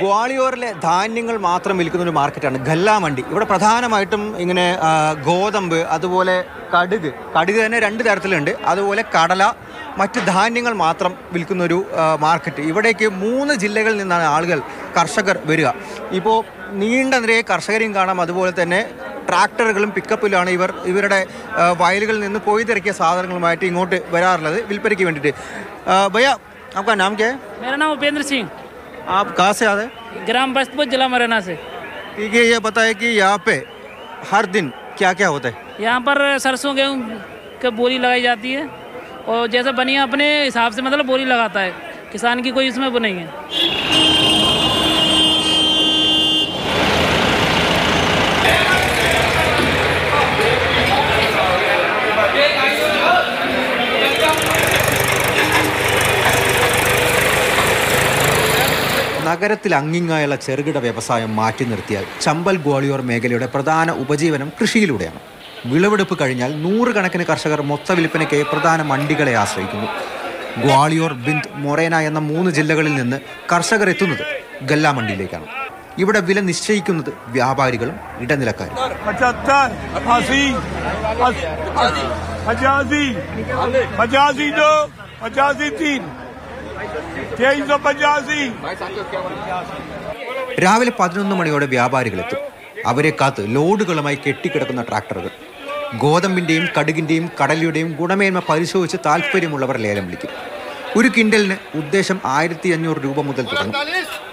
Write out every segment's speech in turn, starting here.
ഗ്വാളിയോറിലെ ധാന്യങ്ങൾ മാത്രം വിൽക്കുന്ന ഒരു മാർക്കറ്റാണ് ഗല്ലാമണ്ടി ഇവിടെ പ്രധാനമായിട്ടും ഇങ്ങനെ ഗോതമ്പ് അതുപോലെ കടുക്. കടുക് തന്നെ രണ്ട് തരത്തിലുണ്ട്. അതുപോലെ കടല മറ്റ് ധാന്യങ്ങൾ മാത്രം വിൽക്കുന്ന ഒരു മാർക്കറ്റ്. ഇവിടേക്ക് മൂന്ന് ജില്ലകളിൽ നിന്നാണ് ആളുകൾ കർഷകർ വരിക. ഇപ്പോൾ നീണ്ട നിരയെ കർഷകരെയും കാണാം. അതുപോലെ തന്നെ ട്രാക്ടറുകളും പിക്കപ്പിലാണ് ഇവർ ഇവരുടെ ആ, വയലുകളിൽ നിന്ന് കൊയ്തിറക്കിയ സാധനങ്ങളുമായിട്ട് ഇങ്ങോട്ട് വരാറുള്ളത് വിൽപ്പനയ്ക്ക് വേണ്ടിയിട്ട് ആ, ഭയ്യ आपका नाम क्या है मेरा नाम उपेंद्र सिंह आप कहाँ से आते हैं ग्राम बस्तपुर जिला मुरैना से ठीक है ये बताए कि यहाँ पे हर दिन क्या क्या होता है यहाँ पर सरसों गेहूँ की बोली लगाई जाती है और जैसा बनिया अपने हिसाब से मतलब बोली लगाता है किसान की कोई इसमें वो नहीं है നഗരത്തിൽ അങ്ങിങ്ങായുള്ള ചെറുകിട വ്യവസായം മാറ്റി നിർത്തിയാൽ ചമ്പൽ ഗ്വാളിയോർ മേഖലയുടെ പ്രധാന ഉപജീവനം കൃഷിയിലൂടെയാണ്. വിളവെടുപ്പ് കഴിഞ്ഞാൽ നൂറുകണക്കിന് കർഷകർ മൊത്തവില്പനയ്ക്ക് പ്രധാന മണ്ടികളെ ആശ്രയിക്കുന്നു. ഗ്വാളിയോർ ബിന്ദ് മൊറേന എന്ന മൂന്ന് ജില്ലകളിൽ നിന്ന് കർഷകർ എത്തുന്നത് ഗല്ലാ മണ്ടിയിലേക്കാണ് ഇവിടെ വില നിശ്ചയിക്കുന്നത് വ്യാപാരികളും ഇടനിലക്കാരും. പജാസി പജാസി രാവിലെ പതിനൊന്ന് മണിയോടെ വ്യാപാരികളെത്തും. അവരെ കാത്ത് ലോഡുകളുമായി കെട്ടിക്കിടക്കുന്ന ട്രാക്ടറുകൾ. ഗോതമ്പിന്റെയും കടുകിന്റെയും കടലയുടെയും ഗുണമേന്മ പരിശോധിച്ച് താല്പര്യമുള്ളവർ ലേലം വിളിക്കും. ഒരു കിൻഡലിന് ഉദ്ദേശം ആയിരത്തി അഞ്ഞൂറ് രൂപ മുതൽ തുടങ്ങും.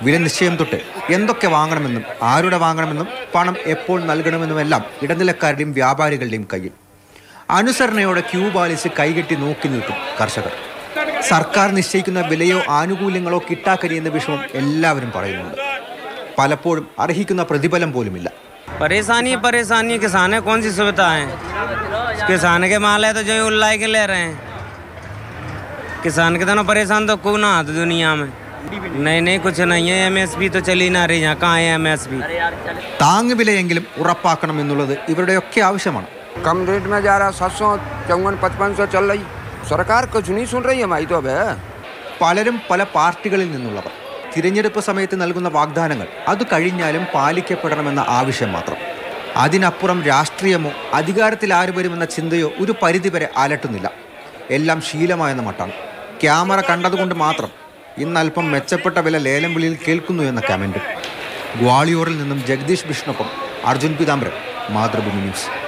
വില നിശ്ചയം തൊട്ട് എന്തൊക്കെ വാങ്ങണമെന്നും ആരുടെ വാങ്ങണമെന്നും പണം എപ്പോൾ നൽകണമെന്നുമെല്ലാം ഇടനിലക്കാരുടെയും വ്യാപാരികളുടെയും കയ്യിൽ. അനുസരണയോടെ ക്യൂ പാലിച്ച് കൈകെട്ടി നോക്കി നിൽക്കും കർഷകർ. സർക്കാർ നിശ്ചയിക്കുന്ന വിലയോ ആനുകൂല്യങ്ങളോ കിട്ടാക്കരി എന്ന വിഷമം എല്ലാവരും പറയുന്നുണ്ട് പലപ്പോഴും അർഹിക്കുന്ന പ്രതിഫലം പോലുമില്ല परेशानी ही परेशानी है किसान है कौन सी सुविधा है किसान के माल है तो जो ही उल्लाई के ले रहे हैं किसान के दोनों परेशान तो कोई ना आता दुनिया में नहीं नहीं कुछ नहीं है एमएसपी तो चली ना रही यहाँ कहाँ है एमएसपी താങ്ങുവിലയെങ്കിലും ഉറപ്പാക്കണം എന്നുള്ളത് ഇവരുടെയൊക്കെ ആവശ്യമാണ് कम रेट में जा रहा सात सौ चौवन पचपन सौ चल रही सरकार कुछ नहीं सुन रही हमारी तो अब है പലരും പല പാർട്ടികളിൽ നിന്നുള്ളവർ തിരഞ്ഞെടുപ്പ് സമയത്ത് നൽകുന്ന വാഗ്ദാനങ്ങൾ അത് കഴിഞ്ഞാലും പാലിക്കപ്പെടണമെന്ന ആവശ്യം മാത്രം അതിനപ്പുറം രാഷ്ട്രീയമോ അധികാരത്തിൽ ആര് വരുമെന്ന ചിന്തയോ ഒരു പരിധിവരെ അലട്ടുന്നില്ല എല്ലാം ശീലമായെന്ന മട്ടാണ് ക്യാമറ കണ്ടതുകൊണ്ട് മാത്രം ഇന്ന് അല്പം മെച്ചപ്പെട്ട വില ലേലം വിളിയിൽ കേൾക്കുന്നു എന്ന കമൻറ്റും ഗ്വാളിയോറിൽ നിന്നും ജഗദീഷ് ബിഷ്ണൊപ്പം അർജുൻ പീതാംബരൻ മാതൃഭൂമി ന്യൂസ്